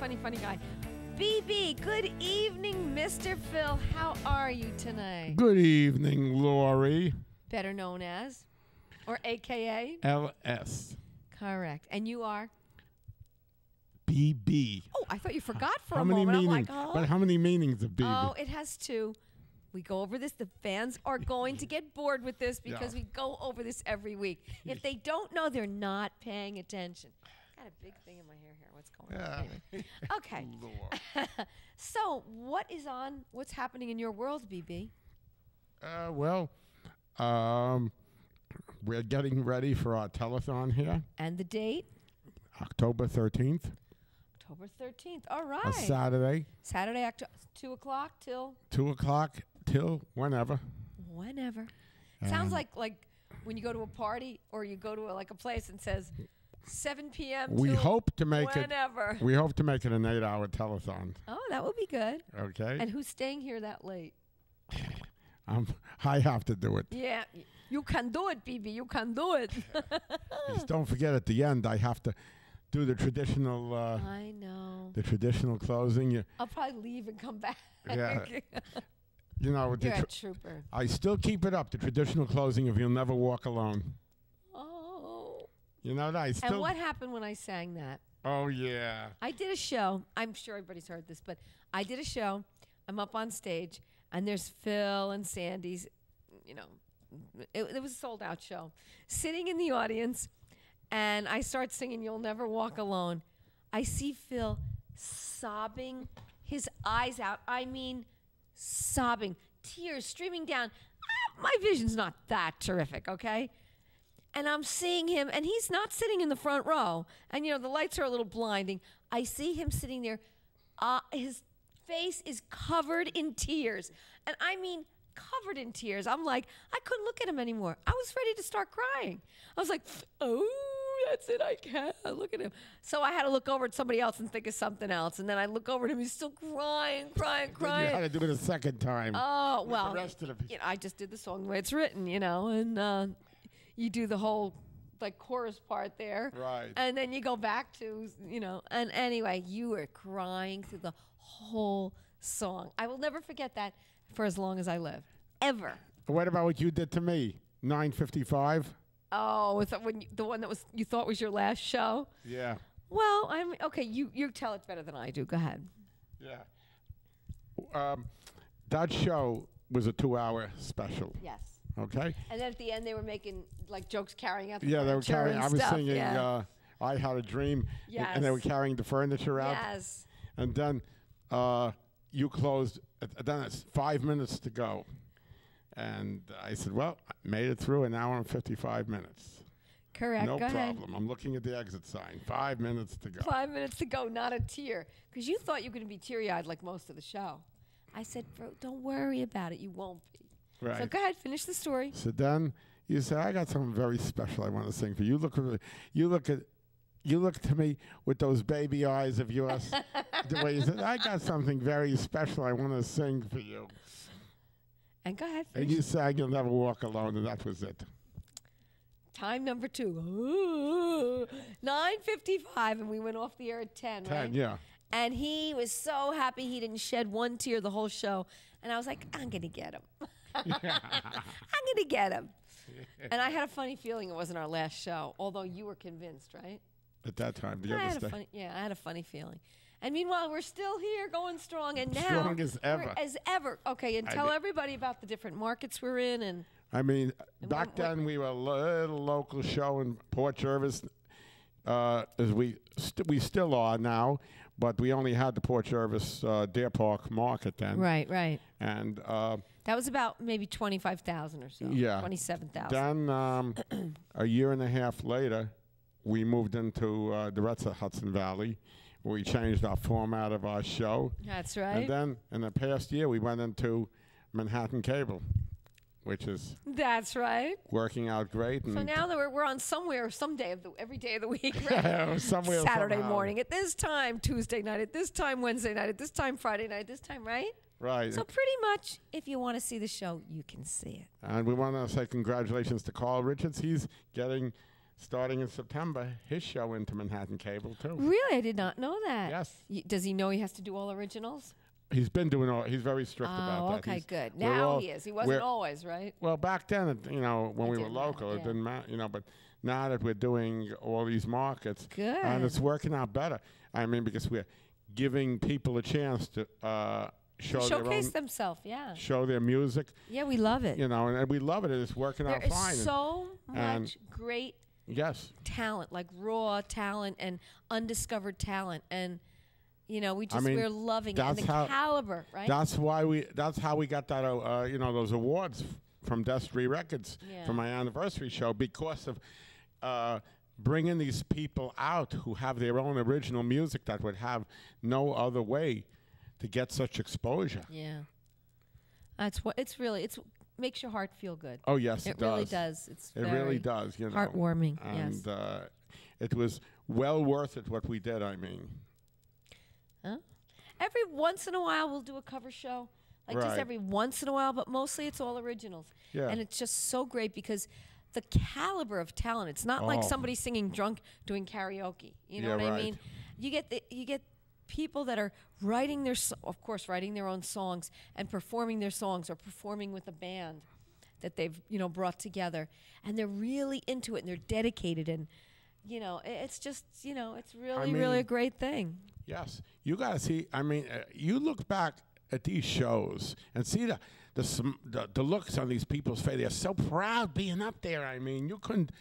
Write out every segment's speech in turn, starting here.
funny, funny, guy. BB, good evening, Mr. Phil. How are you tonight? Good evening, Lori. Better known as, or AKA? LS. Correct. And you are? BB. Oh, I thought you forgot for how a many moment. meanings? Like, oh. But how many meanings of BB? Oh, it has two. We go over this. The fans are going to get bored with this because Yeah. we go over this every week. If they don't know, they're not paying attention. Got a big thing in my hair. What's going on? Anyway. Okay. So, what is on? What's happening in your world, BB? Uh, well, um, we're getting ready for our telethon here, And the date? October 13th, October 13th. All right. a. Saturday, Saturday, October, 2 o'clock till 2 o'clock till whenever. whenever. Sounds like like when you go to a party or you go to a, like a place and says 7 p.m. We hope to make it. whenever. We hope to make it an eight-hour telethon. Oh, that would be good. Okay. And who's staying here that late? I'm, I have to do it. Yeah, you can do it, BB. You can do it. Just don't forget at the end, I have to do the traditional. Uh, I know. the traditional closing. You, I'll probably leave and come back. Yeah. you know, the You're a trooper. I still keep it up. The traditional closing of "You'll Never Walk Alone." You know that I still. And what happened when I sang that? Oh yeah. I did a show. I'm sure everybody's heard this, but I did a show. I'm up on stage, and there's Phil and Sandy's. You know, it, it was a sold out show. Sitting in the audience, and I start singing "You'll Never Walk Alone." I see Phil sobbing his eyes out. I mean, sobbing, tears streaming down. Ah, My vision's not that terrific, okay? And I'm seeing him, and he's not sitting in the front row. And you know the lights are a little blinding. I see him sitting there. Uh, his face is covered in tears, and I mean covered in tears. I'm like, I couldn't look at him anymore. I was ready to start crying. I was like, oh, that's it. I can't look at him. So I had to look over at somebody else and think of something else. And then I look over at him. He's still crying, crying, crying. You had to do it a second time. Oh well, rest of the you know, I just did the song the way it's written, you know, and uh, you do the whole like chorus part there, Right. And then you go back to you know, and anyway, you were crying through the whole song. I will never forget that for as long as I live, ever. what about what you did to me? Nine fifty-five. Oh, was that when you, the one that was you thought was your last show? Yeah. Well, I'm okay. You you tell it better than I do. Go ahead. Yeah. Um, that show was a two-hour special. Yes. Okay. And then at the end, they were making like jokes carrying out. The Yeah, they were carrying. I was stuff, singing. yeah. Uh, I had a dream. and- And they were carrying the furniture out. Yes. And then uh, you closed. uh, Then it's five minutes to go. And I said, "Well, I made it through an hour and fifty-five minutes. Correct. no Go ahead. problem. I'm looking at the exit sign. Five minutes to go. Five minutes to go, not a tear. Because you thought you were going to be teary eyed like most of the show. I said, bro, don't worry about it. You won't be. Right. So go ahead, finish the story. So then you say, "I got something very special I want to sing for you." Look you. Look at you. Look to me with those baby eyes of yours. the way you said, "I got something very special I want to sing for you." And go ahead, And you sang, "You'll never walk alone," and that was it. Time number two. 9.55, and we went off the air at 10, Ten, right? yeah. And he was so happy he didn't shed one tear the whole show. And I was like, I'm going to get him. I'm going to get him. And I had a funny feeling it wasn't our last show, although you were convinced, right? At that time, the I other had a funny, yeah, I had a funny feeling. And meanwhile, we're still here, going strong, and now Strong as ever. as ever. Okay, and I tell mean- everybody about the different markets we're in, and I mean, And back what- what- then we were a little local show in Port Jervis, uh, as we st- we still are now, but we only had the Port Jervis uh, Deer Park market then. right, right. And uh, That was about maybe twenty-five thousand or so. Yeah. twenty-seven thousand. then um, a year and a half later, we moved into uh, the rest of Hudson Valley. We changed our format of our show. That's right. And then in the past year, we went into Manhattan Cable, which is That's right. working out great. So now that we're, we're on somewhere, some day of the every day of the week, right? Oh, somewhere Saturday somehow. morning at this time, Tuesday night at this time, Wednesday night at this time, Friday night at this time, right? Right. So pretty much, if you want to see the show, you can see it. And we want to say congratulations to Carl Richards. He's getting starting in September, his show into Manhattan Cable too. Really, I did not know that. Yes. Y- does he know he has to do all originals? He's been doing all. He's very strict about Oh, that. okay, He's- good. we're Now all- he is. He wasn't we're- always, right? Well, back then, it, you know, when we were didn't matter, local, it yeah. didn't matter, you know. But now that we're doing all these markets, Good. and it's working out better. I mean, because we're giving people a chance to uh, show their Showcase own, themselves, yeah. show their music, Yeah, we love it. you know, and, and we love it. and It's working there out is fine. and- so and- much great yes, talent, like raw talent and undiscovered talent, and you know, we I just mean, we're loving it and that's the how- caliber, right? that's why we. That's how we got that. Uh, uh, you know, those awards from Destry Records Yeah. for my anniversary show because of. Uh, Bringing these people out who have their own original music that would have no other way to get such exposure. yeah, that's what it's really. It's makes your heart feel good. Oh yes, it it, really does. does. It's It really does. You know, heartwarming. and yes. uh, it was well worth it what we did. I mean, Every once in a while, we'll do a cover show, like just every once in a while, but mostly it's all originals. Yeah. And it's just so great because the caliber of talent. It's not like Oh. somebody singing drunk doing karaoke. You know Yeah, what I right. mean? You get the, you get people that are writing their, so- of course, writing their own songs and performing their songs or performing with a band that they've you know brought together, and they're really into it and they're dedicated and. You know, it's just you know, it's really, really a great thing. yes, you got to see. I mean, uh, you look back at these shows and see the the, sm- the the looks on these people's face. They're so proud being up there. I mean, you couldn't.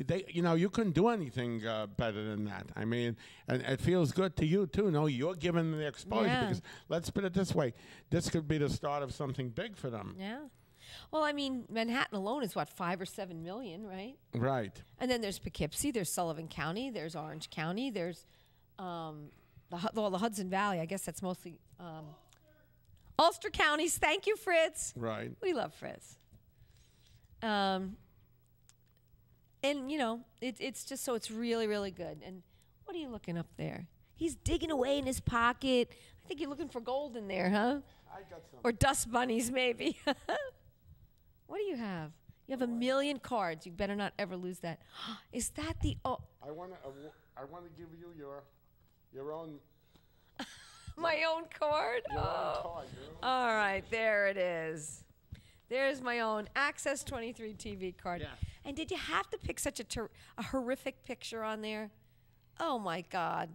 They, you know, you couldn't do anything uh, better than that. I mean, and it feels good to you too. No, you're giving them the exposure Yeah. because let's put it this way: this could be the start of something big for them. Yeah. Well, I mean, Manhattan alone is what five or seven million, right? Right. And then there's Poughkeepsie, there's Sullivan County, there's Orange County, there's um, the well, the Hudson Valley. I guess that's mostly um, Ulster counties. Thank you, Fritz. Right. We love Fritz. Um, and you know, it, it's just so it's really, really good. And what are you looking up there? He's digging away in his pocket. I think you're looking for gold in there, huh? I got some. Or dust bunnies, maybe. what do you have? You have a million cards. You better not ever lose that. Is that the oh I want to. I want to give you your your own my own card? your own Oh. card. Your own All right, there it is. There's my own Access 23 TV card. Yeah. And did you have to pick such a, ter- a horrific picture on there? Oh my God.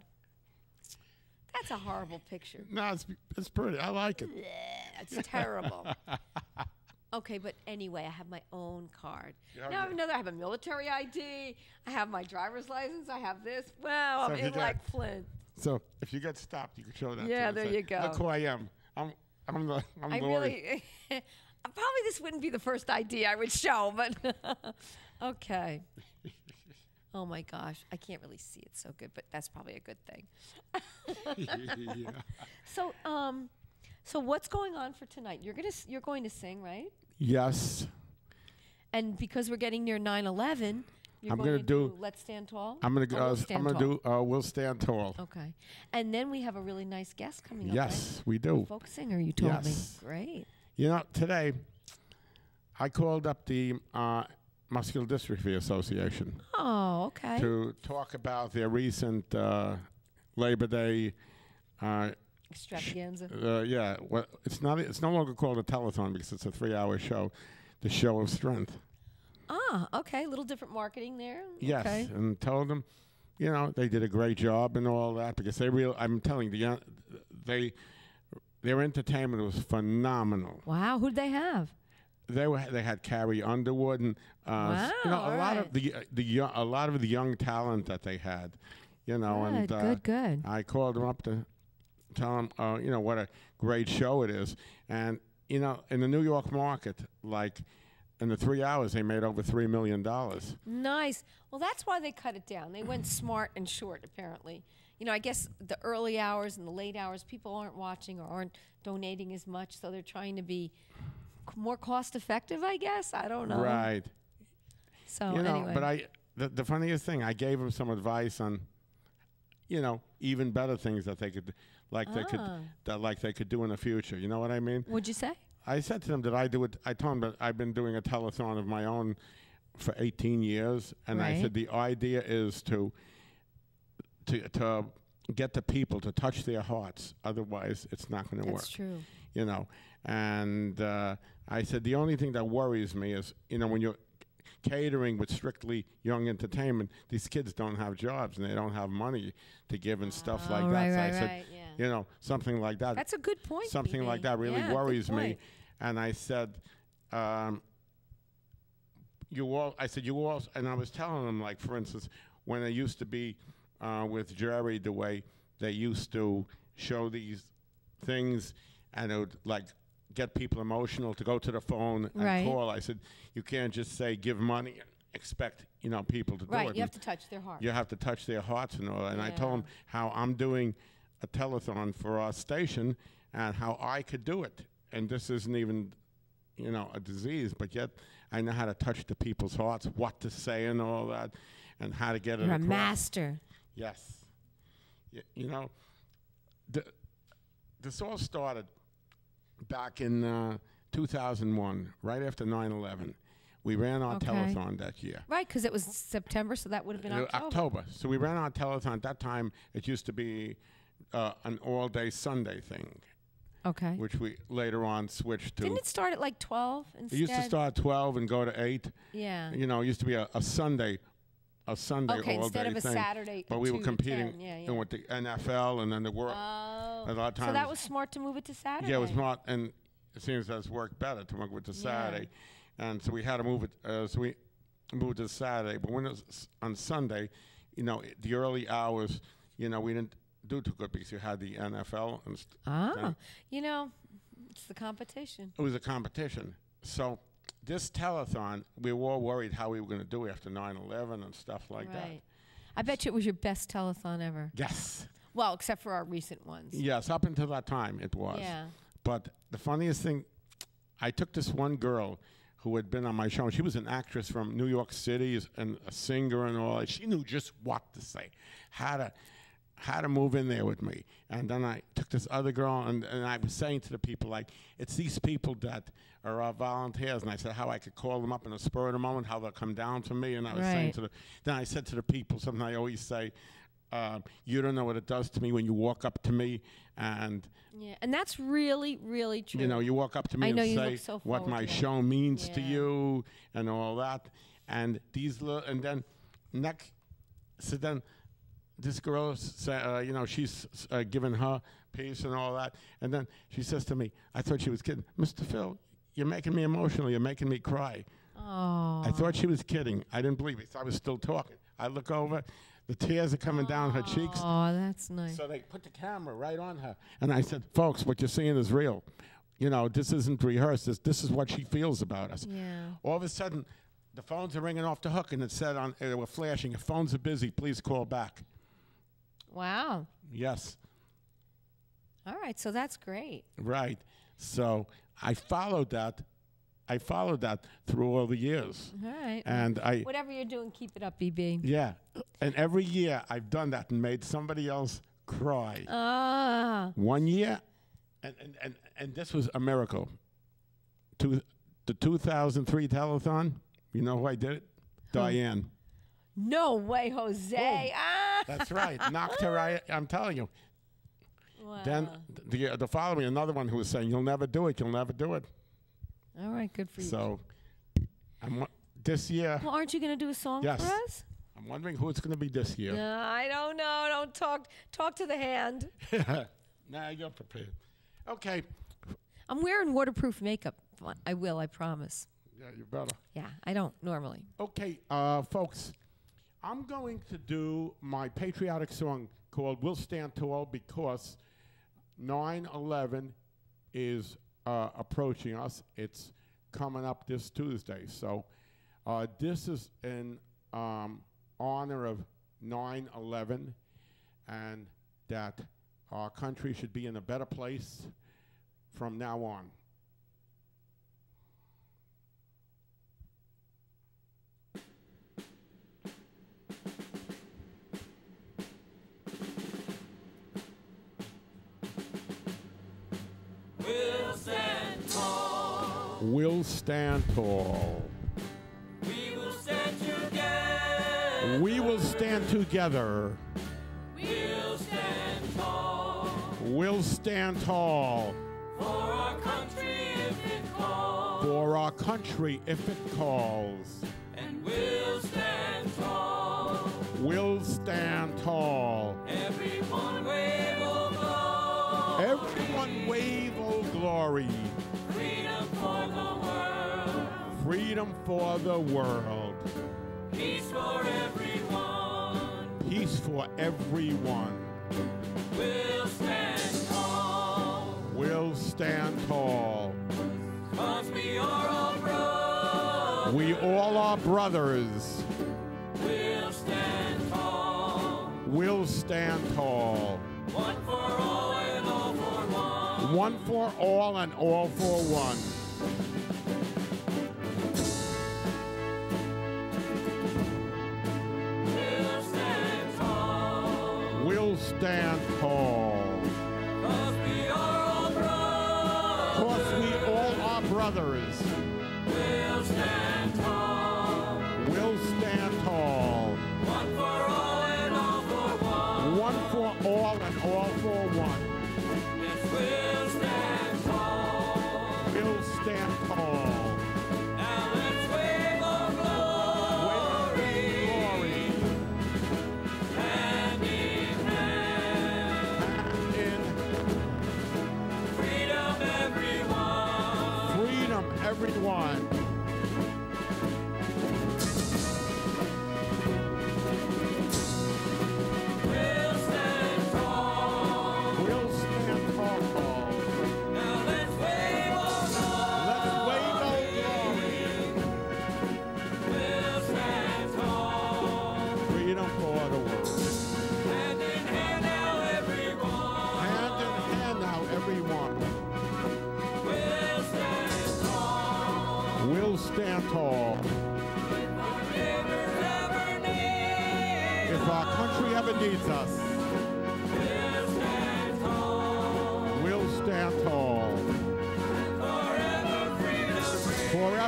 That's a horrible picture. No, it's it's pretty. I like it. Yeah, it's terrible. okay, but anyway, I have my own card. Have now I have another. I have a military ID. I have my driver's license. I have this. Wow, So I'm in like Flint. So if you get stopped, you can show that. Yeah, to there. Say, you go. Look who I am. I'm I'm the I'm I Lori. really, probably this wouldn't be the first ID I would show, but okay. Oh my gosh, I can't really see it so good, but that's probably a good thing. yeah. So, um, so what's going on for tonight? You're gonna you're going to sing, right? Yes, And because we're getting near 9/11, you're I'm going to do- Let's Stand Tall. I'm gonna Or go. We'll uh, I'm gonna do. Uh, we'll stand tall. Okay, and then we have a really nice guest coming up. Yes, we right? do. folk singer. You told Yes. me. Great. You know, today I called up the uh, Muscular Dystrophy Association Oh, okay. to talk about their recent uh, Labor Day. Uh, Extravaganza. uh, yeah, well, it's not. It's no longer called a telethon because it's a three-hour show. The show of strength. Ah, okay. A little different marketing there. Yes, Okay. and told them, you know, they did a great job and all that because they real. I'm telling you, the, they their entertainment was phenomenal. Wow. Who'd they have? They were they had Carrie Underwood and uh, s- you know a lot alright. of the the young, a lot of the young talent that they had, you know, good, and uh, good, good. I called them up to tell them, uh, you know, what a great show it is, and you know, in the New York market, like. In the three hours, they made over three million dollars. Nice. Well, that's why they cut it down. They went smart and short, apparently. You know, I guess the early hours and the late hours, people aren't watching or aren't donating as much, so they're trying to be c- more cost effective, I guess. I don't know. Right. So, you know, anyway. but I the, the funniest thing, I gave them some advice on, you know, even better things that they could, like they could, Ah. that like they could do in the future. You know what I mean? What'd you say? I said to them that I do it. I told them that I've been doing a telethon of my own for 18 years, and I said the idea is to to to get the people to touch their hearts. Otherwise, it's not going to work. That's true. You know, and uh, I said the only thing that worries me is you know when you're catering with strictly young entertainment, these kids don't have jobs and they don't have money to give and stuff like Oh, that. right, I said, right, yeah. you know, something like that That's a good point. something like that really Yeah, worries me. And I said, um, you all, I said, you all, and I was telling them, like, for instance, when it used to be uh, with Jerry, the way they used to show these things and it would, like, get people emotional to go to the phone and Right. call. I said, you can't just say give money and expect, you know, people to do Right, it. you have to touch their heart. you have to touch their hearts and all. And I told them how I'm doing a telethon for our station and how I could do it. And this isn't even, you know, a disease, but yet I know how to touch the people's hearts, what to say and all that, and how to get it You're a across. master. Yes. Y- you know, the, this all started back in uh, 2001, right after 9 11. We ran our Okay. telethon that year. Right, because it was September, so that would have been Uh, October. So we ran our telethon. At that time, it used to be uh, an all-day Sunday thing, Okay. which we later on switched to. Didn't it start at like 12 instead? it used to start at 12 and go to 8. Yeah. You know, it used to be a, a Sunday, a Sunday Okay, all-day instead of a thing. Saturday. but we were competing 10. Yeah, yeah. with the NFL and then the world. Oh. a lot of so that was smart to move it to Saturday. Yeah, it was smart. and it seems that's worked better to work with the Yeah. Saturday, and so we had to move it. Uh, so we moved it to Saturday, but when it was on Sunday, you know, the early hours, you know, we didn't do too good because you had the NFL and st- Ah, you know, it's the competition. it was a competition. So this telethon, we were all worried how we were going to do after 9/11 and stuff like right. I bet you it was your best telethon ever. Yes, Well, except for our recent ones. yes. Up until that time, it was. Yeah. But the funniest thing, I took this one girl who had been on my show. She was an actress from New York City and a singer and all. that. She knew just what to say, how to how to move in there with me. And then I took this other girl, and, and I was saying to the people, like, it's these people that are our volunteers. And I said how I could call them up in a spur of the moment, how they'll come down to me. And I was saying to the, then I said to the people, something I always say, uh, you don't know what it does to me when you walk up to me and Yeah. And that's really, really true. you know, you walk up to me I know and you say so what my show means to you and all that. And these little, and then next, so then this girl, uh, you know, she's uh, giving her piece and all that. And then she says to me, I thought she was kidding, Mr. Phil, you're making me emotional. You're making me cry. oh. I thought she was kidding. I didn't believe it. So I was still talking. I look over, the tears are coming down her cheeks. Oh, that's nice. So they put the camera right on her. And I said, folks, what you're seeing is real. You know, this isn't rehearsed. This, this is what she feels about us. yeah. All of a sudden, the phones are ringing off the hook, and it said on, they were flashing, if phones are busy, please call back. Wow. Yes, All right. So that's great. right. So I followed that. I followed that through all the years. All right. And I, Whatever you're doing, keep it up, BB. yeah. And every year I've done that and made somebody else cry. Ah. One year, and, and, and, and this was a miracle. To the 2003 telethon, you know who I did it? Diane. No way, Jose. Ah. That's right. Knocked her right. I'm telling you. Wow. Then the the following, another one who was saying, "You'll never do it. You'll never do it." All right. Good for you. So, I'm this year. well, aren't you going to do a song Yes. for us? I'm wondering who it's going to be this year. No, I don't know. Don't talk. Talk to the hand. nah, you're prepared. Okay. I'm wearing waterproof makeup. I will. I promise. Yeah, you better. Yeah, I don't normally. Okay, uh, folks, I'm going to do my patriotic song called We'll Stand Tall because 9 11 is uh, approaching us. It's coming up this Tuesday. So, uh, this is in um, honor of 9 11 and that our country should be in a better place from now on. We'll stand tall. We will stand stand together. We'll stand tall We'll stand tall for our country if it calls. for our country if it calls. And we'll stand tall. We'll stand tall. Everyone wave of love. Everyone wave old glory. Freedom for the world. Peace for everyone. Peace for everyone. We'll stand tall. We'll stand tall. Cause we are all brothers. We all are brothers. We'll stand tall. We'll stand tall. One for all and all for one. One for all and all for one. Stand tall. Cause we are all brothers. Cause we all are brothers.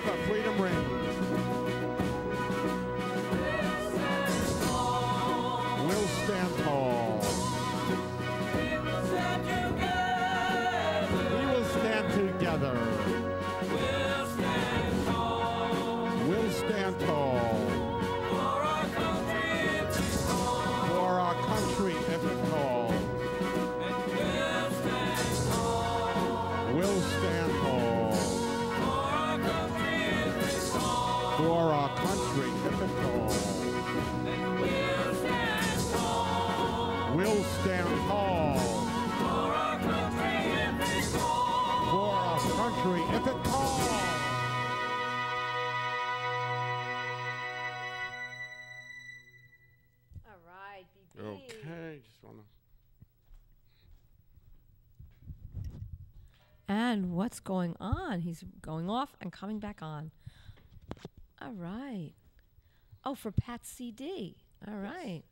Reigns. Forever what's going on? He's going off and coming back on. All right. Oh, for Pat CD. All right.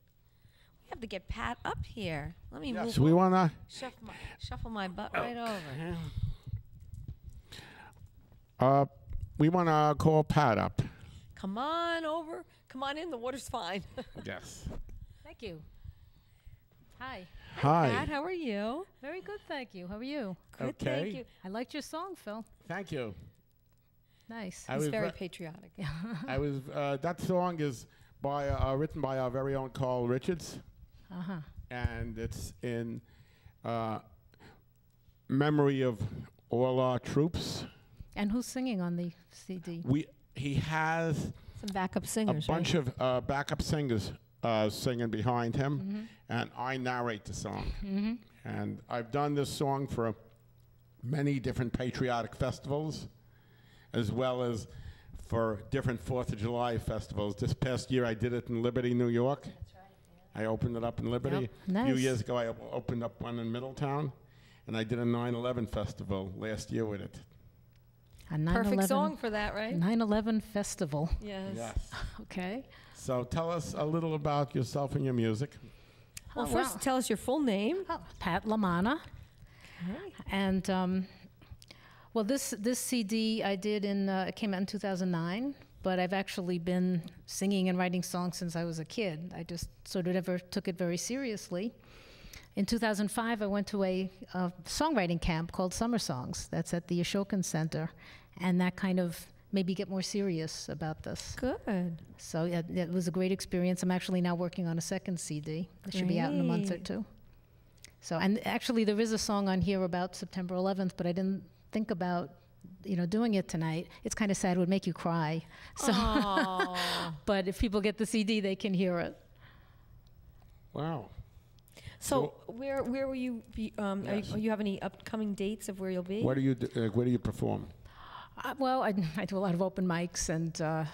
We have to get Pat up here. Let me move. So we wanna. Shuffle my, shuffle my butt right over. Uh, we wanna call Pat up. Come on over. Come on in. The water's fine. Yes. Thank you. Hi. Hi. Pat, how are you? Very good, thank you. How are you? Good, thank you. I liked your song, Phil. Thank you. Nice. I He's was very ve- patriotic. I was. Uh, that song is by uh, written by our very own Carl Richards, Uh huh. and it's in uh, memory of all our troops. And who's singing on the CD? We he has Some backup singers. a bunch right? of uh, backup singers uh, singing behind him, and I narrate the song. Mm-hmm. And I've done this song for many different patriotic festivals, as well as for different Fourth of July festivals. This past year, I did it in Liberty, New York. I opened it up in Liberty. Nice. A few years ago, I op- opened up one in Middletown, and I did a 9/11 festival last year with it. A 9/11 Perfect song for that, right? 9/11 festival. Yes. Yes. Okay. So tell us a little about yourself and your music. Well, Oh, first, wow. tell us your full name. Oh, Pat Lamanna. Okay. And um, well, this this CD I did in uh, it came out in 2009, but I've actually been singing and writing songs since I was a kid. I just sort of never took it very seriously. In 2005, I went to a, a songwriting camp called Summer Songs. That's at the Ashokan Center, and that kind of made me get more serious about this. Good. So yeah, it was a great experience. I'm actually now working on a second CD. It should be out in a month or two. So, and actually, there is a song on here about September 11th, but I didn't think about, you know, doing it tonight. It's kind of sad; it would make you cry. So, but if people get the CD, they can hear it. Wow. so where where will you be? Um, are Yes. you, you have any upcoming dates of where you'll be? Where do you do, like, where do you perform? Uh, well, I, I do a lot of open mics and uh,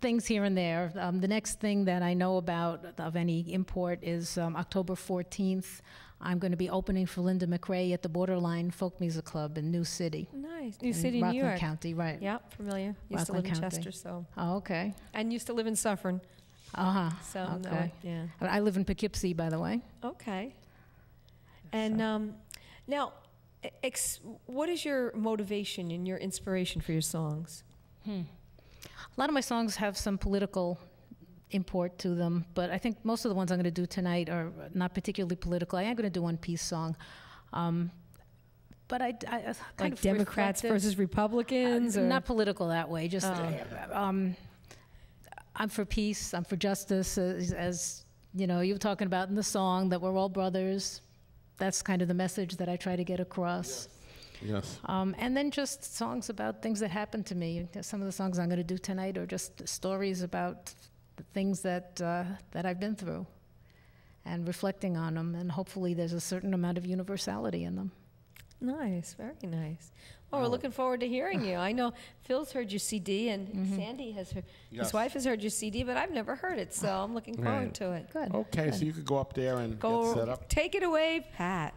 things here and there. Um, the next thing that I know about of any import is um, October 14th. I'm going to be opening for Linda McRae at the Borderline Folk Music Club in New City. Nice. New in City, New Rockland York. County, right. Yep, familiar. Used to live Rockland in County. Chester, so Oh, okay. and used to live in Suffern. Uh huh. So no, Okay. yeah. I live in Poughkeepsie, by the way. Okay. And um, now, ex- what is your motivation and your inspiration for your songs? A lot of my songs have some political import to them, but I think most of the ones I'm going to do tonight are not particularly political. I am going to do one peace song. Um, but I, I, Like of Democrats versus Republicans? Uh, not political that way. Just Oh. uh, um, I'm for peace. I'm for justice. As, as you know, you were talking about in the song that we're all brothers. That's kind of the message that I try to get across. Yes. Um, and then just songs about things that happened to me. Some of the songs I'm going to do tonight are just stories about the things that uh, that I've been through, and reflecting on them. And hopefully, there's a certain amount of universality in them. Nice, very nice. Well, we're looking forward to hearing you. I know Phil's heard your CD and Mm-hmm. Sandy has heard, Yes. his wife has heard your CD, but I've never heard it, so I'm looking Right. forward to it. Good. Okay, so you could go up there and get set up. take it away, Pat.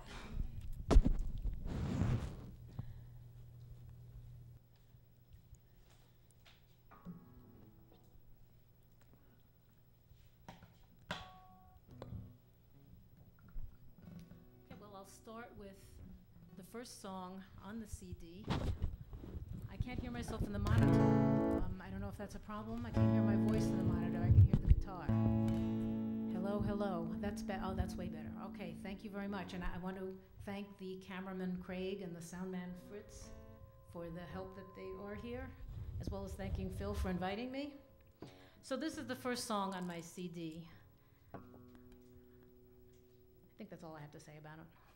Okay, well, I'll start with the first song on the CD. I can't hear myself in the monitor. Um, I don't know if that's a problem. I can't hear my voice in the monitor. I can hear the guitar. Hello, hello. That's be- oh, that's way better. Okay, thank you very much. And I, I want to thank the cameraman Craig and the soundman Fritz for the help that they are here, as well as thanking Phil for inviting me. So this is the first song on my CD. I think that's all I have to say about it.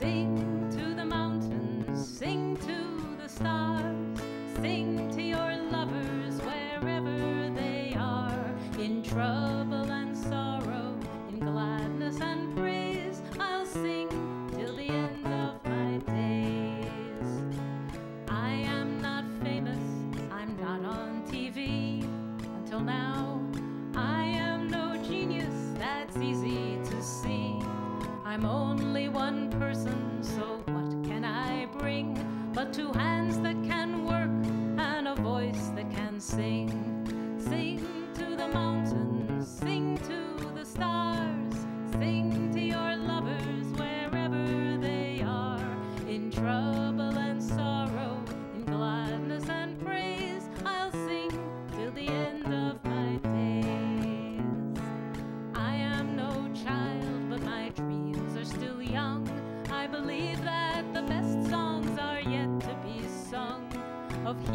Sing I'm only one person, so what can I bring but two hands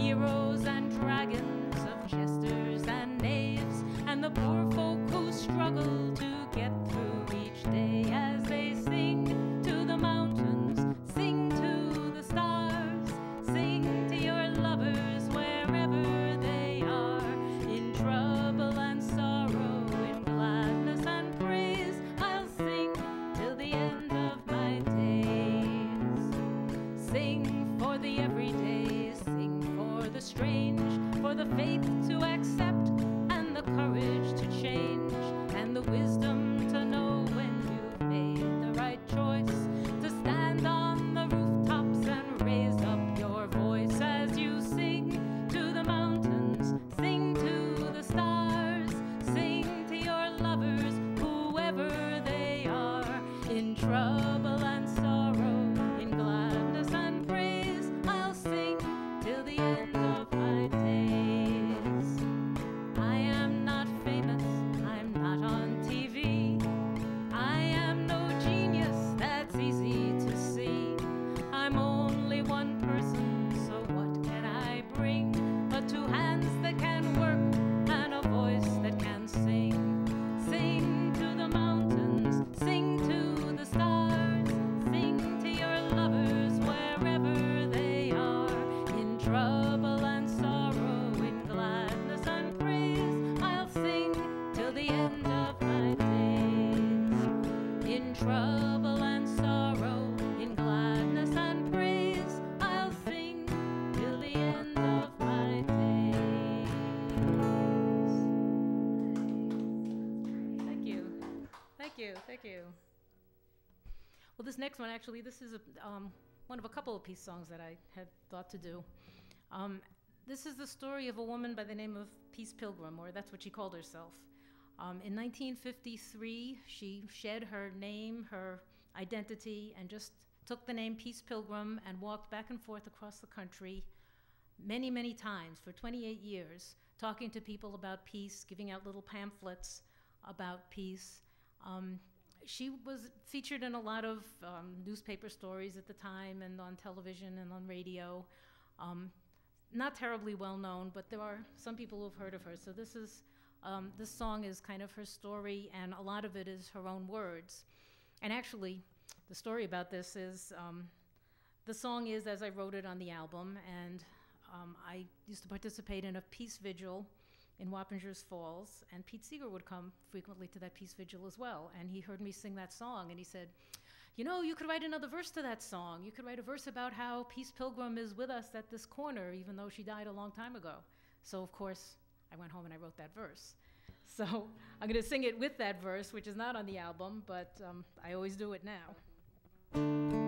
heroes and dragons, thank you. Well, this next one, actually, this is a, um, one of a couple of peace songs that I had thought to do. Um, this is the story of a woman by the name of Peace Pilgrim, or that's what she called herself. Um, in 1953, she shed her name, her identity, and just took the name Peace Pilgrim and walked back and forth across the country many, many times for 28 years, talking to people about peace, giving out little pamphlets about peace. Um, she was featured in a lot of um, newspaper stories at the time and on television and on radio. Um, not terribly well known, but there are some people who've heard of her. So this is um, this song is kind of her story, and a lot of it is her own words. And actually, the story about this is um, the song is as I wrote it on the album, and um, I used to participate in a peace vigil in Wappingers Falls, and Pete Seeger would come frequently to that peace vigil as well. And he heard me sing that song, and he said, You know, you could write another verse to that song. You could write a verse about how Peace Pilgrim is with us at this corner, even though she died a long time ago. So, of course, I went home and I wrote that verse. So I'm going to sing it with that verse, which is not on the album, but um, I always do it now.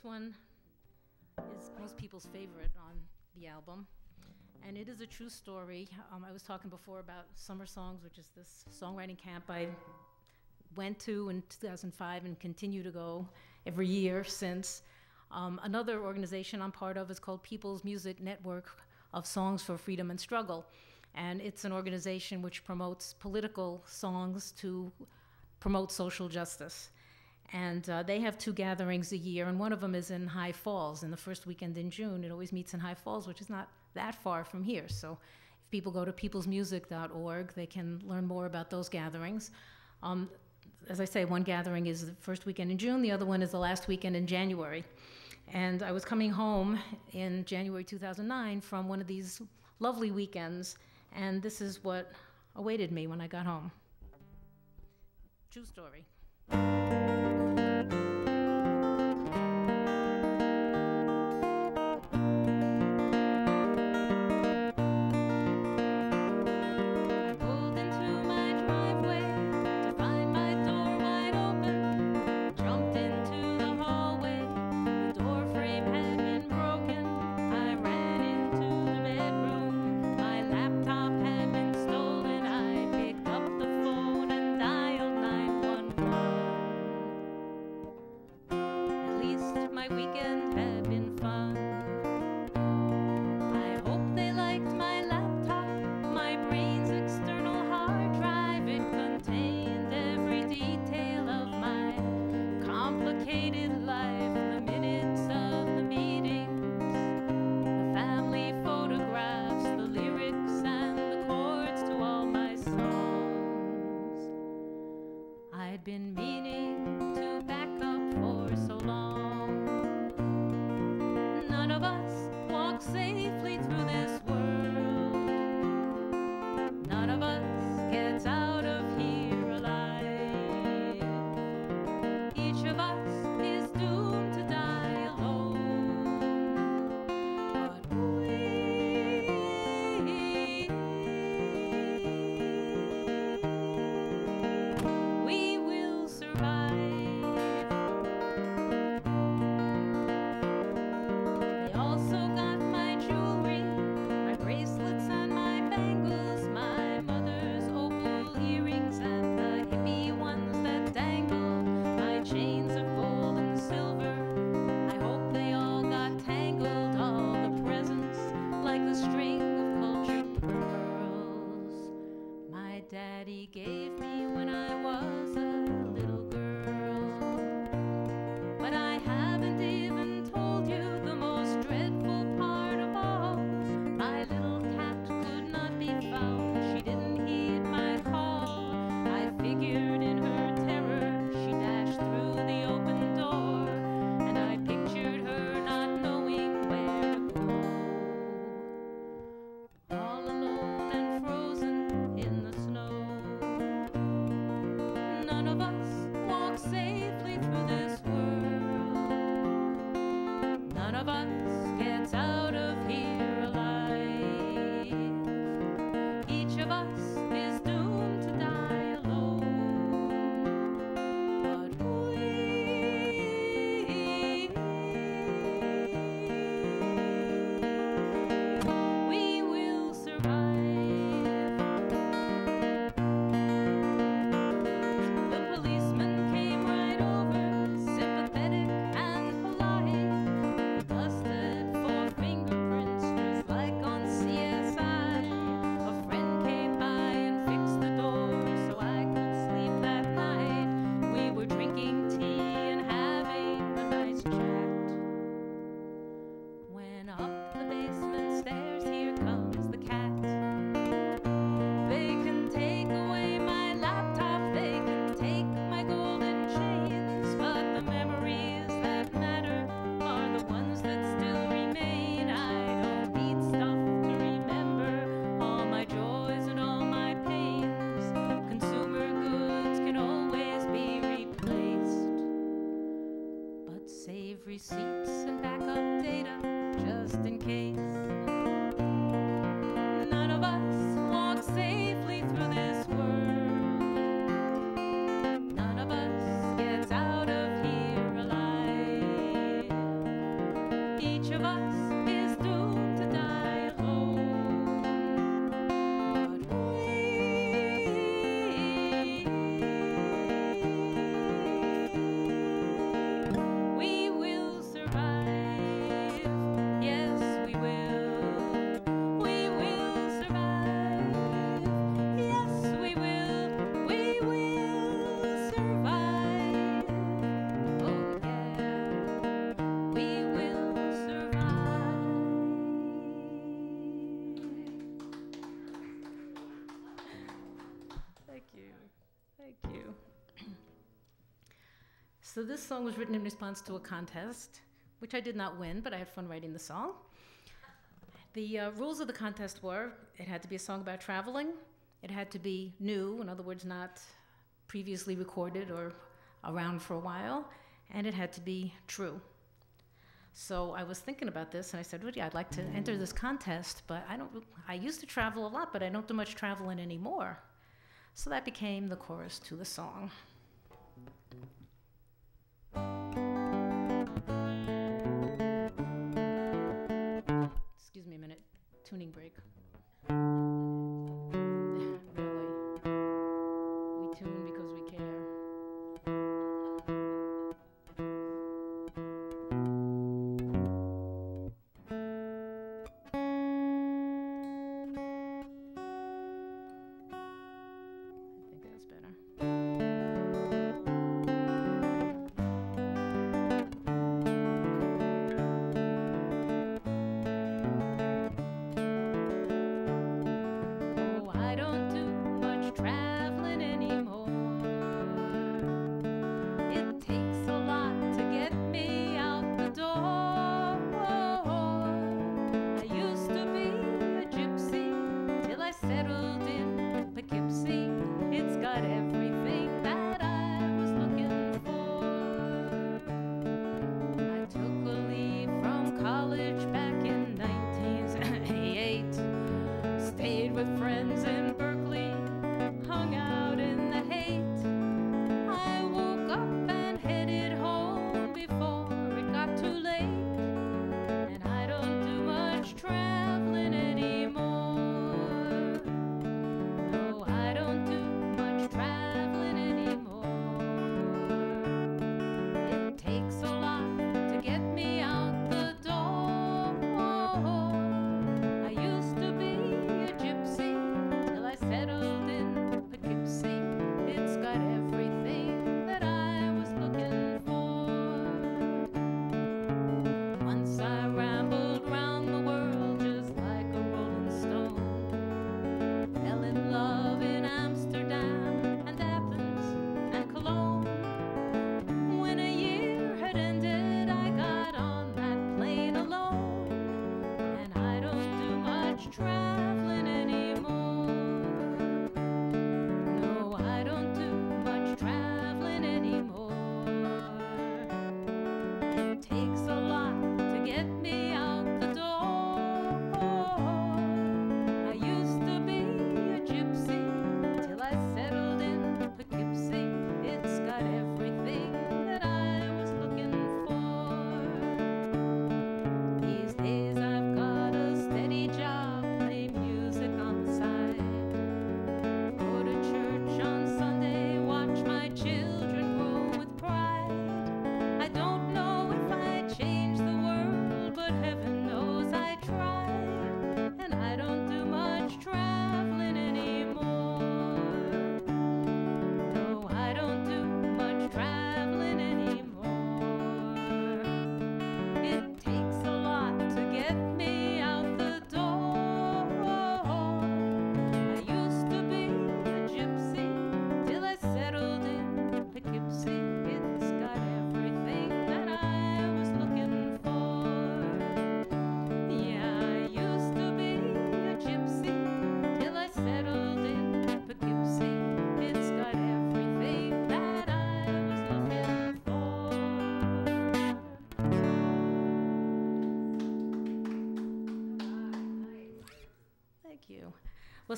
This one is most people's favorite on the album. And it is a true story. Um, I was talking before about Summer Songs, which is this songwriting camp I went to in 2005 and continue to go every year since. Um, another organization I'm part of is called People's Music Network of Songs for Freedom and Struggle. And it's an organization which promotes political songs to promote social justice. And uh, they have two gatherings a year, and one of them is in High Falls in the first weekend in June. It always meets in High Falls, which is not that far from here. So if people go to peoplesmusic.org, they can learn more about those gatherings. Um, as I say, one gathering is the first weekend in June, the other one is the last weekend in January. And I was coming home in January 2009 from one of these lovely weekends, and this is what awaited me when I got home. True story. So this song was written in response to a contest, which I did not win, but I had fun writing the song. The uh, rules of the contest were it had to be a song about traveling, it had to be new, in other words, not previously recorded or around for a while, and it had to be true. So I was thinking about this, and I said, "Well, yeah, I'd like to enter this contest, but I don't. I used to travel a lot, but I don't do much traveling anymore." So that became the chorus to the song. Tuning break. Stayed with friends and Berkeley,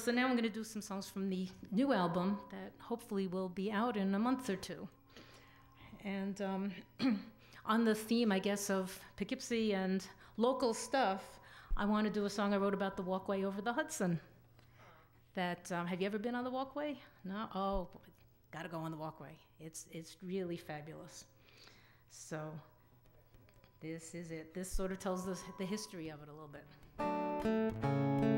so now I'm going to do some songs from the new album that hopefully will be out in a month or two. And um, on the theme, I guess, of Poughkeepsie and local stuff, I want to do a song I wrote about the walkway over the Hudson. That um, have you ever been on the walkway? No. Oh, got to go on the walkway. It's it's really fabulous. So this is it. This sort of tells the, the history of it a little bit.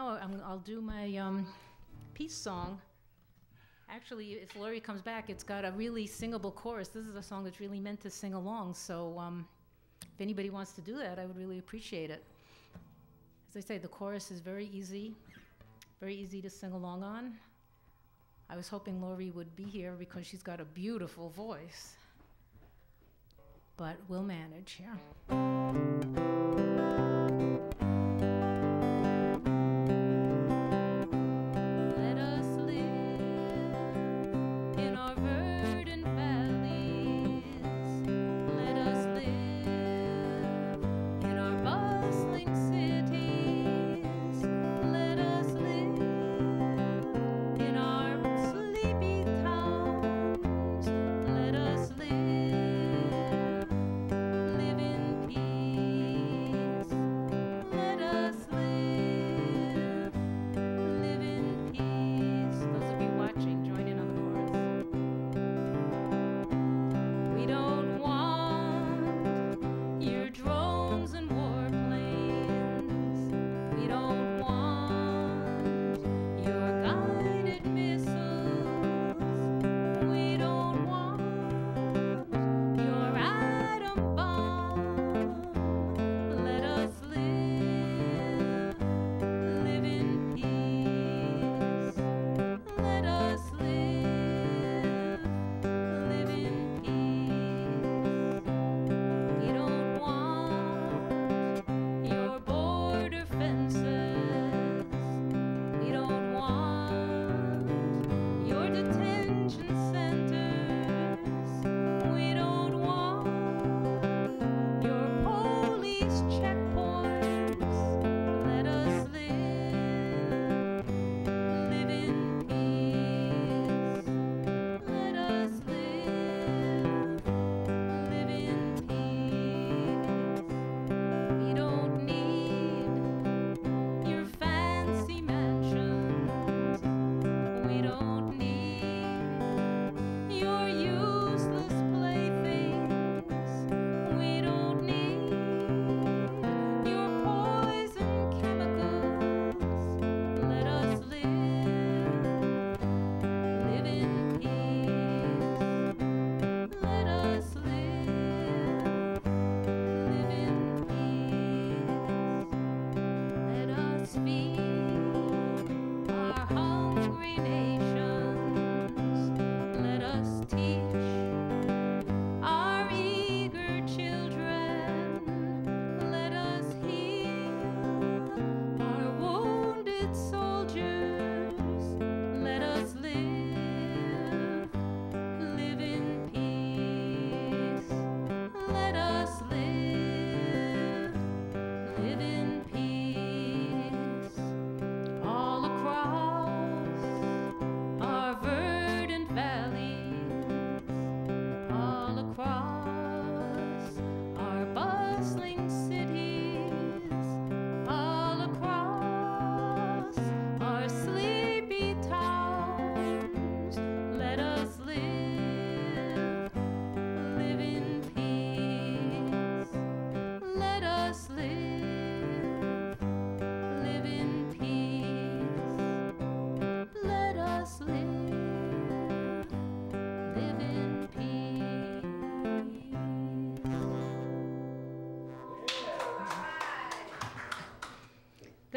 Now I'm, I'll do my um, peace song. Actually, if Laurie comes back, it's got a really singable chorus. This is a song that's really meant to sing along. So um, if anybody wants to do that, I would really appreciate it. As I say, the chorus is very easy, very easy to sing along on. I was hoping Laurie would be here because she's got a beautiful voice. But we'll manage here.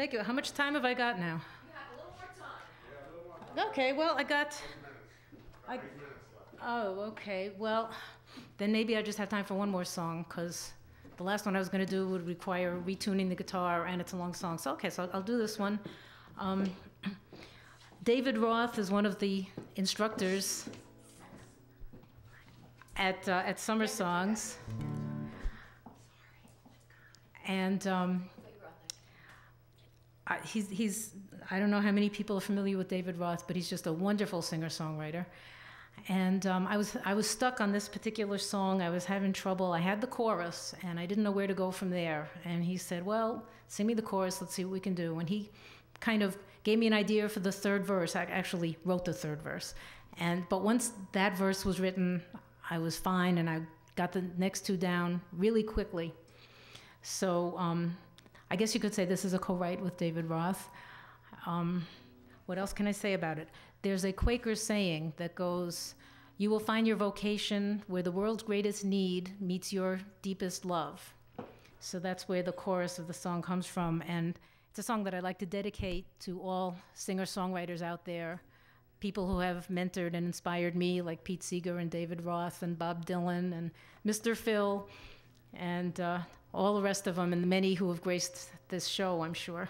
Thank you. How much time have I got now? Okay, well, I got. I, oh, okay. Well, then maybe I just have time for one more song because the last one I was going to do would require retuning the guitar and it's a long song. So, okay, so I'll, do this one. Um, David Roth is one of the instructors at, uh, at Summer Songs. And um, I, he's, he's, I don't know how many people are familiar with David Roth, but he's just a wonderful singer songwriter. And um, I, was, I was stuck on this particular song. I was having trouble. I had the chorus, and I didn't know where to go from there. And he said, Well, sing me the chorus. Let's see what we can do. And he kind of gave me an idea for the third verse. I actually wrote the third verse. And, but once that verse was written, I was fine, and I got the next two down really quickly. So um, I guess you could say this is a co-write with David Roth. Um, what else can I say about it? There's a Quaker saying that goes, "You will find your vocation where the world's greatest need meets your deepest love." So that's where the chorus of the song comes from, and it's a song that I like to dedicate to all singer-songwriters out there, people who have mentored and inspired me, like Pete Seeger and David Roth and Bob Dylan and Mr. Phil, and uh, all the rest of them, and the many who have graced this show, I'm sure.